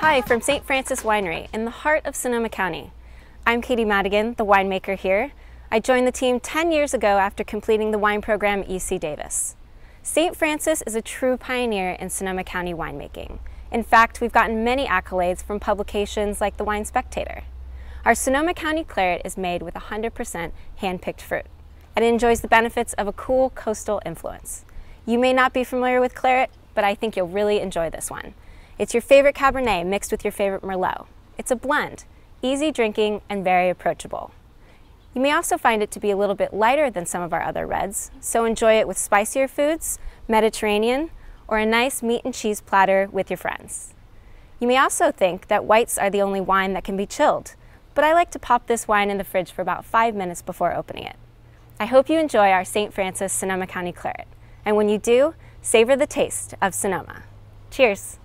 Hi from St. Francis Winery in the heart of Sonoma County. I'm Katie Madigan, the winemaker here. I joined the team 10 years ago after completing the wine program at UC Davis. St. Francis is a true pioneer in Sonoma County winemaking. In fact, we've gotten many accolades from publications like the Wine Spectator. Our Sonoma County Claret is made with 100% hand-picked fruit, and it enjoys the benefits of a cool coastal influence. You may not be familiar with Claret, but I think you'll really enjoy this one. It's your favorite Cabernet mixed with your favorite Merlot. It's a blend, easy drinking and very approachable. You may also find it to be a little bit lighter than some of our other reds, so enjoy it with spicier foods, Mediterranean, or a nice meat and cheese platter with your friends. You may also think that whites are the only wine that can be chilled, but I like to pop this wine in the fridge for about five minutes before opening it. I hope you enjoy our St. Francis Sonoma County Claret, and when you do, savor the taste of Sonoma. Cheers!